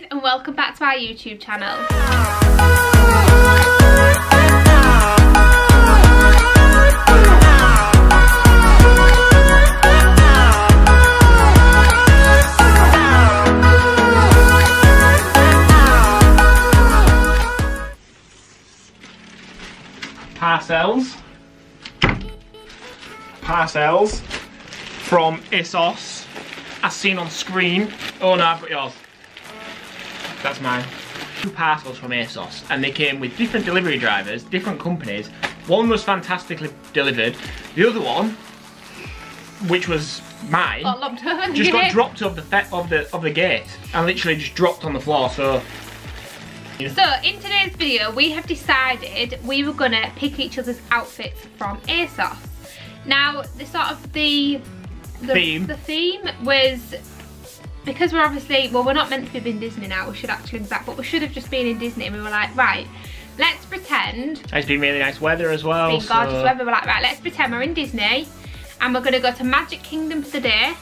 guys and welcome back to our YouTube channel. Parcels. Parcels from ASOS as seen on screen. Oh no, I've got yours. That's mine. Two parcels from ASOS and they came with different delivery drivers, different companies. One was fantastically delivered. The other one, which was mine, Got just got dropped of the of the of the gate and literally just dropped on the floor. So So in today's video we have decided we were gonna pick each other's outfits from ASOS. Now the sort of the the Theme. the theme was because we're obviously well we're not meant to be in Disney now, we should actually be back, but we should have just been in Disney and we were like, right, let's pretend it's been really nice weather as well. being gorgeous so- weather, we're like, right, let's pretend we're in Disney and we're gonna go to Magic Kingdom for the day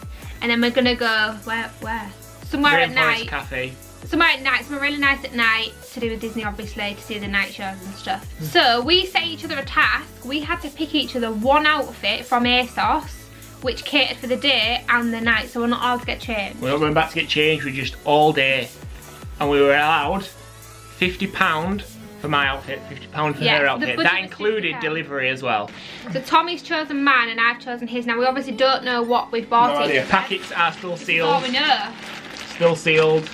and then we're gonna go where where? Somewhere at night. Cafe. Somewhere at night, somewhere really nice at night to do with Disney obviously, to see the night shows and stuff. Hmm. So we set each other a task, we had to pick each other one outfit from ASOS which catered for the day and the night so we're not all to get changed. We're not going back to get changed, we're just all day. And we were allowed £50 for my outfit, £50 for Yeah, her outfit. That included delivery as well. So Tommy's chosen mine and I've chosen his. Now we obviously don't know what we've bought No idea. Packets are still Oh, sealed. we know. Still sealed.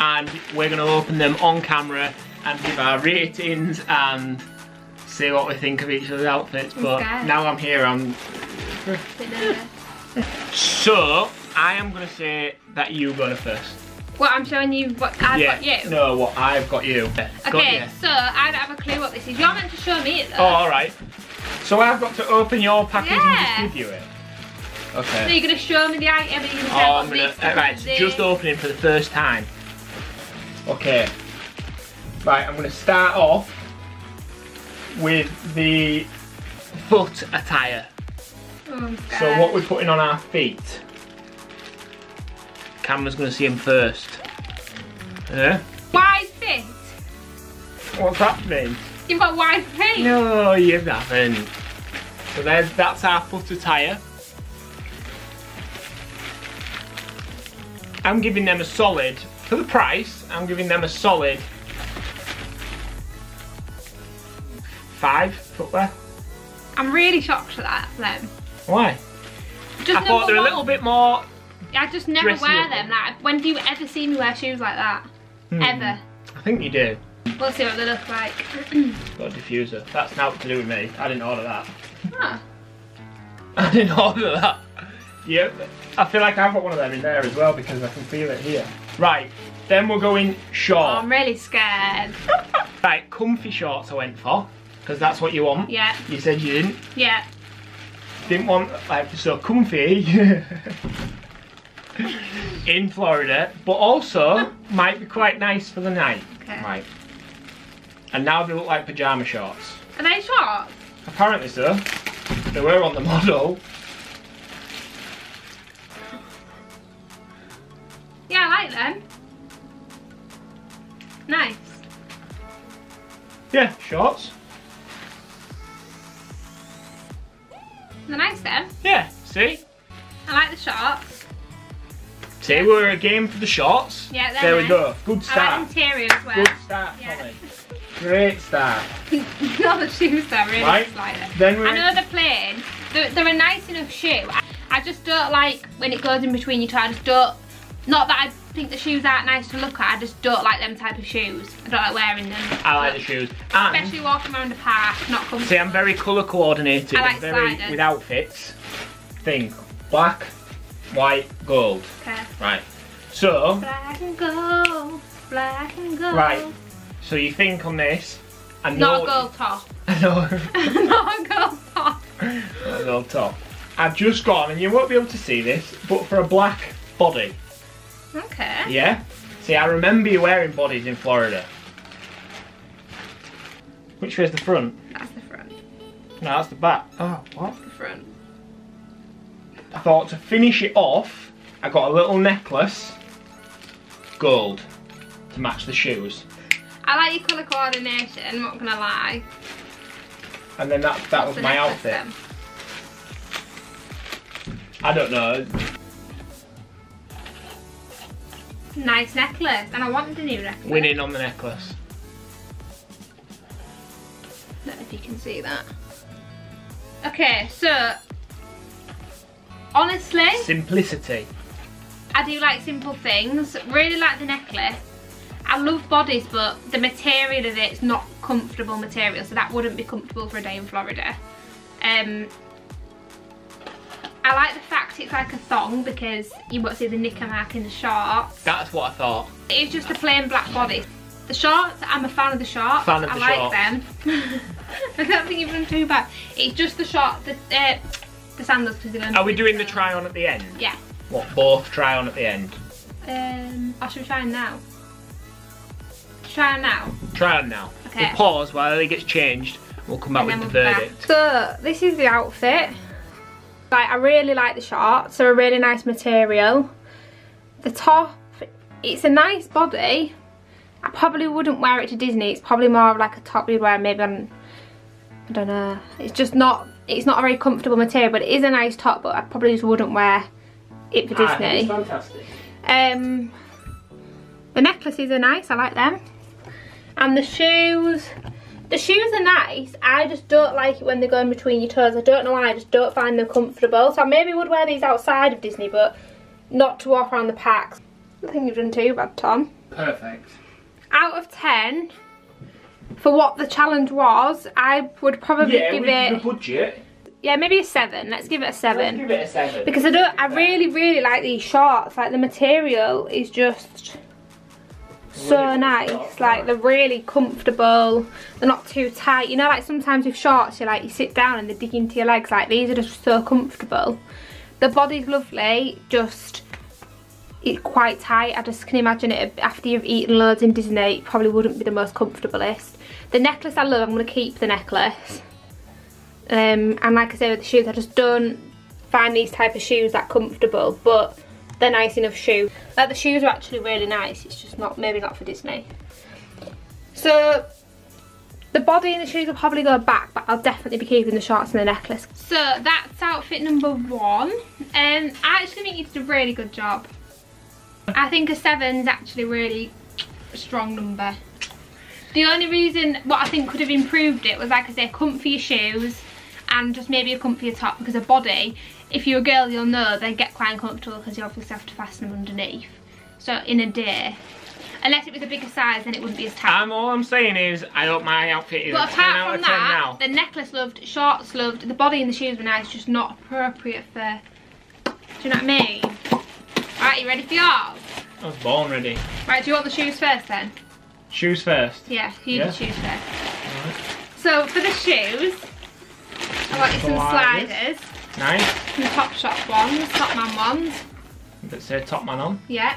And we're going to open them on camera and give our ratings and see what we think of each other's outfits. But now I'm here, I'm... So, I am going to say that you go first. Well, I'm showing you what I've yeah. got you. No, what I've got you. Got Okay, you. so I don't have a clue what this is. You're meant to show me it though. Oh, alright. So I've got to open your package Yeah. and just give you it. Okay. So you're gonna show me the item and you're gonna Oh, say I'm gonna, uh, right, it's just opening for the first time. Okay. Right, I'm gonna start off with the foot attire. Oh, So what we're putting on our feet. Camera's gonna see him first. Yeah? Wide fit. What's that mean? You've got wide feet. No, you haven't. So there's, that's our foot attire. I'm giving them a solid, for the price, I'm giving them a solid five footwear. I'm really shocked at that. Them. Why? Just I thought they're a little bit more. I just never wear up. them. Like, when do you ever see me wear shoes like that? Hmm. Ever. I think you do. We'll see what they look like. Got a diffuser. That's not to do with me. I didn't order that. Huh. I didn't order that. Yep. I feel like I've got one of them in there as well because I can feel it here. Right. Then we're going Oh, short. I'm really scared. Right, comfy shorts I went for, because that's what you want. Yeah. You said you didn't. Yeah. Didn't want, like, so comfy in Florida, but also might be quite nice for the night. Okay. Right. And now they look like pyjama shorts. Are they short? Apparently so. They were on the model. Yeah, I like them. Nice. Yeah, shorts. See? I like the shorts. See, we're a game for the shorts. Yeah, There we go. Good I like start. interior as well. Good start, Yeah. Great start. Not the shoes though, really Right. just like it. Then we're I know they're plain. They're, they're a nice enough shoe. I, I just don't like when it goes in between your toe. I just don't. Not that I think the shoes aren't nice to look at. I just don't like them type of shoes. I don't like wearing them. I like the shoes. And Especially walking around the park, not comfortable. See, I'm very colour coordinated. I like very sliders. with outfits. Think black, white, gold. Okay. Right. So, Black and gold, black and gold. right. So you think on this. Know. Not a gold top. I know. not a gold top. Not a gold top. I've just gone, and you won't be able to see this, but for a black body. Okay. Yeah. See, I remember you wearing bodies in Florida. Which way's the front? That's the front. No, that's the back. Oh, what? The front. I thought to finish it off, I got a little necklace. gold to match the shoes. I like your colour coordination, I'm not gonna lie. And then that, that was my outfit. then. I don't know. Nice necklace, and I wanted a new necklace. Winning on the necklace. don't know if you can see that. Okay, so honestly, Simplicity. I do like simple things. Really like the necklace. I love bodies, but the material of it's not comfortable material, so that wouldn't be comfortable for a day in Florida. Um, I like the fact it's like a thong because you won't see the knicker mark in the shorts. That's what I thought. It's just a plain black body. The shorts, I'm a fan of the shorts. Fan of I the like shorts. them. I don't think you've done too bad. It's just the short, the, uh, the sandals because they're going Are we doing the try on at the end? Yeah. What, both try on at the end? Um, I should we try on now? Try on now. Try on now. Okay. We'll pause while it gets changed. We'll come back with the we'll verdict. So this is the outfit. Like I really like the shorts. They're a really nice material. The top, it's a nice body. I probably wouldn't wear it to Disney. It's probably more of like a top you'd wear maybe on. I don't know. It's just not. It's not a very comfortable material, but it is a nice top. But I probably just wouldn't wear it for Ah, Disney. fantastic. Um, the necklaces are nice, I like them. And the shoes, the shoes are nice. I just don't like it when they go in between your toes. I don't know why, I just don't find them comfortable. So I maybe would wear these outside of Disney, but not to walk around the parks. I think you've done too bad, Tom. Perfect. Out of 10, for what the challenge was, I would probably Yeah, give it, the budget. yeah, maybe a 7. Let's give it a 7 Let's give it a seven. because I don't I really really like these shorts like the material is just so Really nice. shorts, like they're really comfortable. They're not too tight. You know like sometimes with shorts you like you sit down and they dig into your legs. Like these are just so comfortable. The body's lovely. Just it's quite tight. I just can imagine it after you've eaten loads in Disney it probably wouldn't be the most comfortablest. The necklace I love I'm going to keep the necklace. Um, and like I say with the shoes I just don't find these type of shoes that comfortable but they're nice enough shoes. Like the shoes are actually really nice it's just not maybe not for Disney. So the body and the shoes will probably go back but I'll definitely be keeping the shorts and the necklace. So that's outfit number one. And um, I actually think you did a really good job I think a seven's actually really a strong number. The only reason what I think could have improved it was like I say comfier shoes and just maybe a comfier top because a body if you're a girl you'll know they get quite uncomfortable because you obviously have to fasten them underneath. So in a day. Unless it was a bigger size then it wouldn't be as tight Um, all I'm saying is, I hope my outfit is but a 10 out apart from 10 that now. the necklace loved shorts loved the body and the shoes were nice just not appropriate for do you know what I mean right you ready for yours I was born ready. right do you want the shoes first then Shoes first. yeah you Yeah. the shoes first so for the shoes I got you some Sliders. Nice. Some Topshop ones, Topman ones, That say Topman on. yeah.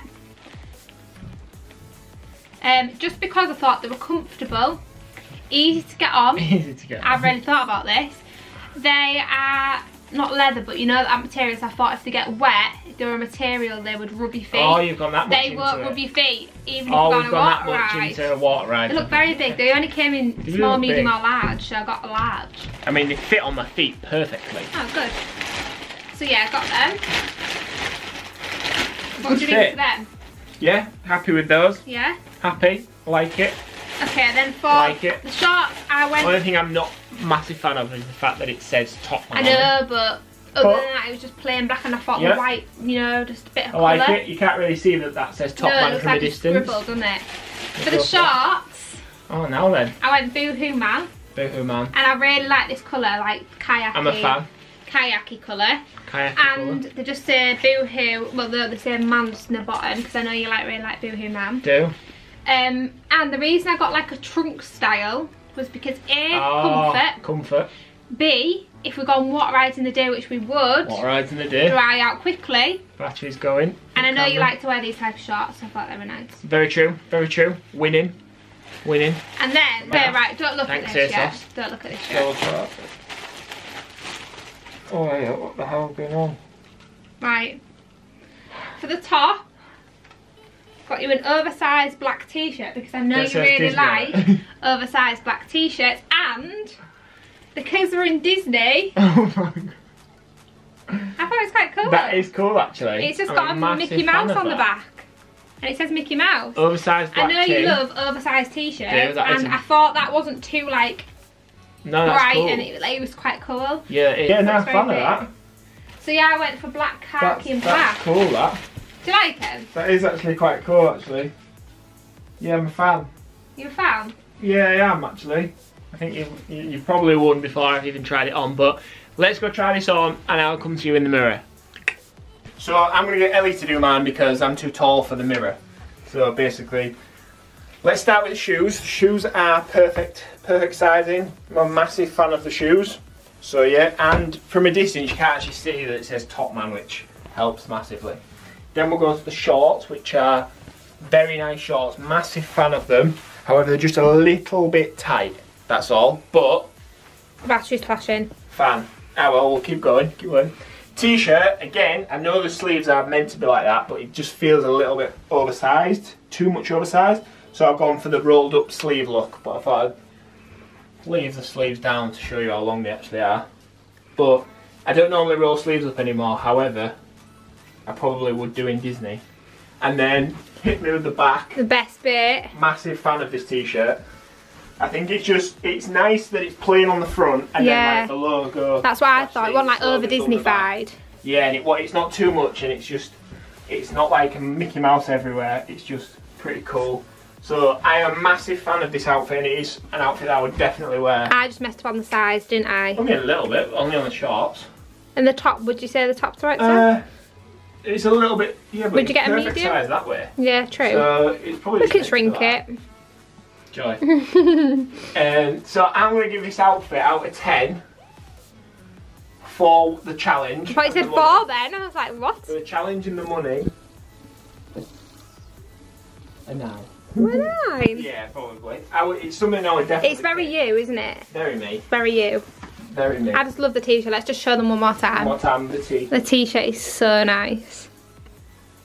Um, just because I thought they were comfortable, easy to get on. Easy to get. I've really thought about this. They are not leather, but you know that materials. I thought if they get wet, if they were a material, they would rub your feet. Oh, you've gone that much they won't rub your feet, even oh, if you've gone gone that on a water ride. into a water ride. They look very big. They only came in do small, medium, big. or large, so I got a large. I mean, they fit on my feet perfectly. Oh, good. So yeah, I got them. What Good do you think of them? Yeah, happy with those. Yeah. Happy. Like it. Okay, then for Like it. the shorts, I went. The Only thing I'm not massive fan of is the fact that it says Top I know, but other But- than that, it was just plain black, and I thought Yeah. the white, you know, just a bit of I like colour. it. You can't really see that that says Top no, Man from like a distance. scribble, doesn't it? For the shorts, Oh, now then. I went Boohoo Man, Boohoo Man. and I really like this colour, like kayaky. I'm a fan. Kayaky colour, Kayak and they just say Boohoo. Well, they they say Man just in the bottom because I know you like really like Boohoo Man. Do. Um, and the reason I got like a trunk style was because a Oh, comfort, Comfort. b if we're going water rides in the day, which we would, Water rides in the day. dry out quickly. Battery's going. And I know you like to wear these type of shorts, so I thought they were nice. Very true. Very true. Winning. Winning. And then, okay, right, don't look Thanks, at this yet. Don't look at this yet. Oh, yeah, what the hell's going on? Right. For the top, got you an oversized black t-shirt because I know That you really Disney like it. oversized black t-shirts and because we're in Disney, Oh my god. I thought it was quite cool. That is cool actually. It's just I'm got a Mickey Mouse of on the back. And it says Mickey Mouse. Oversized I know tee. you love oversized t-shirts Do, that is and I thought that wasn't too like No, that's bright cool. and it, like, it was quite cool. yeah, it, yeah, no, Looks fan of that. So yeah, I went for black That's, khaki and that's black. cool. That. Do you like them? That is actually quite cool, actually. Yeah, I'm a fan. You're a fan? Yeah, I am actually. I think you you you probably won before I've even tried it on, but let's go try this on and I'll come to you in the mirror. So I'm gonna get Ellie to do mine because I'm too tall for the mirror. So basically, let's start with the shoes. Shoes are perfect, perfect sizing. I'm a massive fan of the shoes. So yeah, and from a distance you can't actually see that it says Topman, which helps massively. Then we'll go to the shorts, which are very nice shorts. Massive fan of them. However, they're just a little bit tight. That's all. But Battery's flashing. fan. Ah well, we'll keep going. Keep going. T-shirt again. I know the sleeves are meant to be like that, but it just feels a little bit oversized. Too much oversized. So I've gone for the rolled up sleeve look. But I thought I'd leave the sleeves down to show you how long they actually are. But I don't normally roll sleeves up anymore. However, I probably would do in Disney. And then hit me with the back The best bit. massive fan of this t-shirt. I think it's just it's nice that it's plain on the front and Yeah. then like the logo. That's what I thought. It wasn't like over on the. Disneyfied. Yeah, and it what it's not too much and it's just it's not like a Mickey Mouse everywhere. It's just pretty cool. So I am a massive fan of this outfit and it is an outfit I would definitely wear. I just messed up on the size, didn't I? Only a little bit, only on the shorts. And the top, would you say the top's the right size? Uh, it's a little bit yeah, but Would you get a medium? size that way. yeah, true. So it's probably we just can next to shrink it. Joy. um, so I'm going to give this outfit out of 10 for the challenge. I thought you said the money. four then. I was like, what? For the challenge and the money. A nine. now. Nine. Yeah, probably. I it's something I would definitely. It's very you, isn't it? Very me. Very you. Very me. I just love the t-shirt. Let's just show them one more time. One more time the tea. The t-shirt is so nice.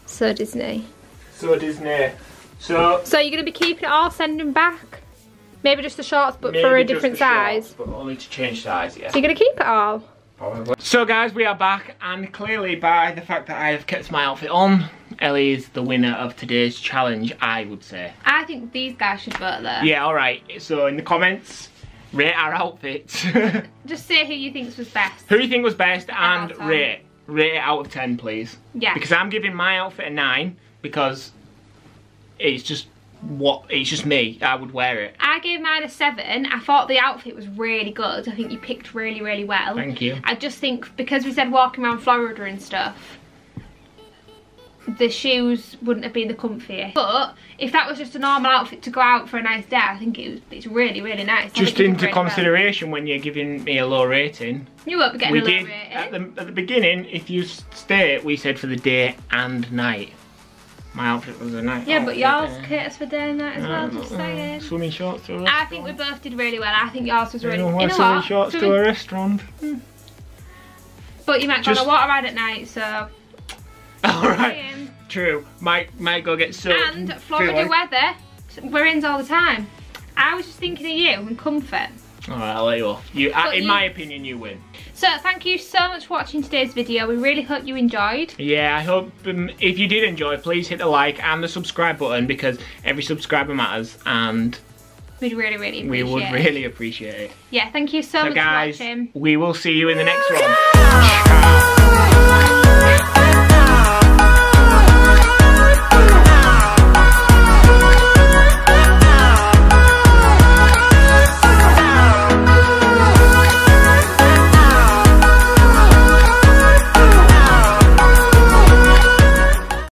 So Disney. So Disney. So. So you're going to be keeping it all, sending back? Maybe just the shorts, but maybe for a different size. shorts, but only to change size, yeah. So you're going to keep it all? So guys, we are back, and clearly by the fact that I have kept my outfit on, Ellie is the winner of today's challenge, I would say. I think these guys should vote there. Yeah, alright. So in the comments, rate our outfits. Just say who you think was best. Who you think was best Out and rate. Rate it out of 10, please. Yeah. Because I'm giving my outfit a 9 because it's just what it's just me. I would wear it. I gave mine a seven. I thought the outfit was really good. I think you picked really, really well. Thank you. I just think because we said walking around Florida and stuff, the shoes wouldn't have been the comfiest. But if that was just a normal outfit to go out for a nice day, I think it was, it's really, really nice. Just think you did into really well. consideration when you're giving me a low rating. You won't be getting we a low did rating. at the, at the beginning. If you stay, we said for the day and night. My outfit was a night. yeah, but yours yeah. caters for day and night as well, just uh, saying. Swimming shorts to a I think we both did really well. I think yours was really... You know, you know swimming what? shorts to a restaurant. But you might go on a water ride at night, so... Alright. True. Might might go get soaked. And Florida weather, we're in all the time. I was just thinking of you and comfort. Alright, I'll let you off. You, But in you- my opinion, you win. So thank you so much for watching today's video. We really hope you enjoyed. Yeah, I hope um, if you did enjoy, please hit the like and the subscribe button because every subscriber matters and We'd really, really appreciate we would it. really appreciate it. Yeah, thank you so, So much guys, for watching. we will see you in the next one.